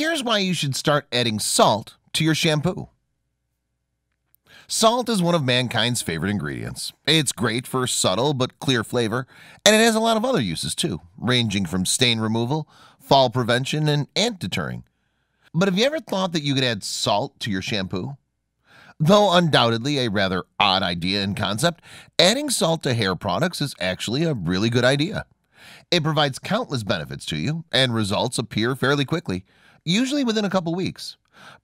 Here's why you should start adding salt to your shampoo. Salt is one of mankind's favorite ingredients. It's great for subtle but clear flavor, and it has a lot of other uses too, ranging from stain removal, fall prevention, and ant deterring. But have you ever thought that you could add salt to your shampoo? Though undoubtedly a rather odd idea in concept, adding salt to hair products is actually a really good idea. It provides countless benefits to you, and results appear fairly quickly, usually within a couple weeks.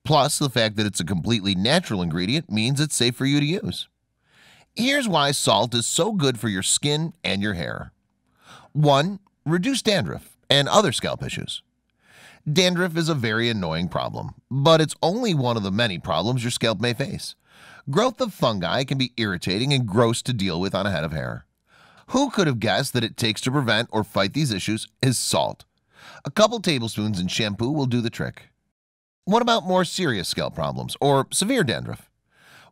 Plus, the fact that it's a completely natural ingredient means it's safe for you to use. Here's why salt is so good for your skin and your hair. 1. Reduce dandruff and other scalp issues. Dandruff is a very annoying problem, but it's only one of the many problems your scalp may face. Growth of fungi can be irritating and gross to deal with on a head of hair. Who could have guessed that it takes to prevent or fight these issues is salt. A couple tablespoons in shampoo will do the trick. What about more serious scalp problems or severe dandruff?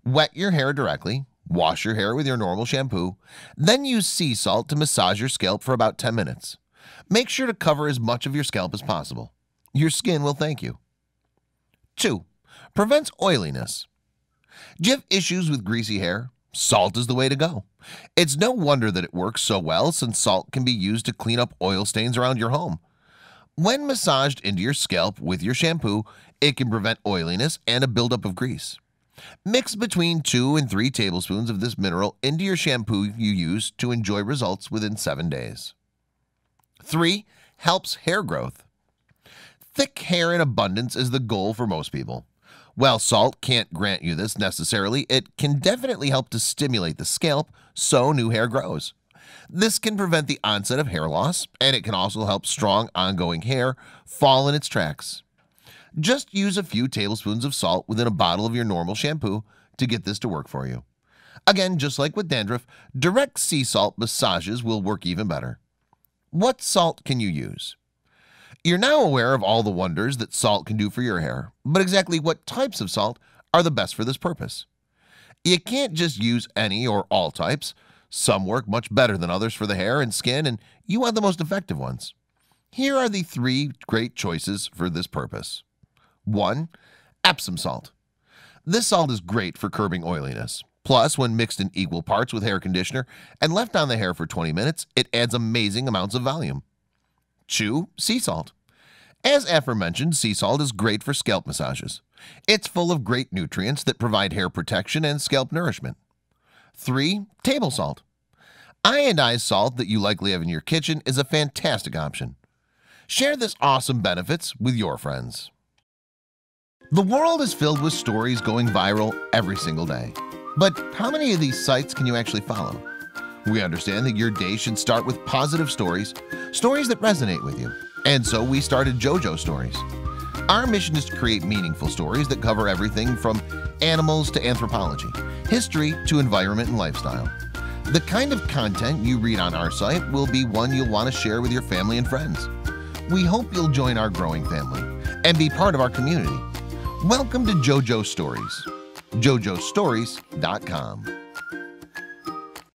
Wet your hair directly, wash your hair with your normal shampoo, then use sea salt to massage your scalp for about 10 minutes. Make sure to cover as much of your scalp as possible. Your skin will thank you. 2. Prevents oiliness. Do you have issues with greasy hair? Salt is the way to go. It's no wonder that it works so well since salt can be used to clean up oil stains around your home. When massaged into your scalp with your shampoo, it can prevent oiliness and a buildup of grease. Mix between 2 and 3 tablespoons of this mineral into your shampoo you use to enjoy results within 7 days. 3. Helps hair growth. Thick hair in abundance is the goal for most people. While salt can't grant you this necessarily, it can definitely help to stimulate the scalp so new hair grows. This can prevent the onset of hair loss, and it can also help strong ongoing hair fall in its tracks. Just use a few tablespoons of salt within a bottle of your normal shampoo to get this to work for you. Again, just like with dandruff, direct sea salt massages will work even better. What salt can you use? You're now aware of all the wonders that salt can do for your hair, but exactly what types of salt are the best for this purpose? You can't just use any or all types. Some work much better than others for the hair and skin, and you want the most effective ones. Here are the three great choices for this purpose. 1. Epsom salt. This salt is great for curbing oiliness. Plus, when mixed in equal parts with hair conditioner and left on the hair for 20 minutes, it adds amazing amounts of volume. 2. Sea salt. As aforementioned, sea salt is great for scalp massages. It's full of great nutrients that provide hair protection and scalp nourishment. 3. Table salt. Iodized salt that you likely have in your kitchen is a fantastic option. Share this awesome benefits with your friends. The world is filled with stories going viral every single day. But how many of these sites can you actually follow? We understand that your day should start with positive stories, stories that resonate with you. And so we started JoJo Stories. Our mission is to create meaningful stories that cover everything from animals to anthropology, history to environment and lifestyle. The kind of content you read on our site will be one you'll want to share with your family and friends. We hope you'll join our growing family and be part of our community. Welcome to JoJo Stories. JoJoStories.com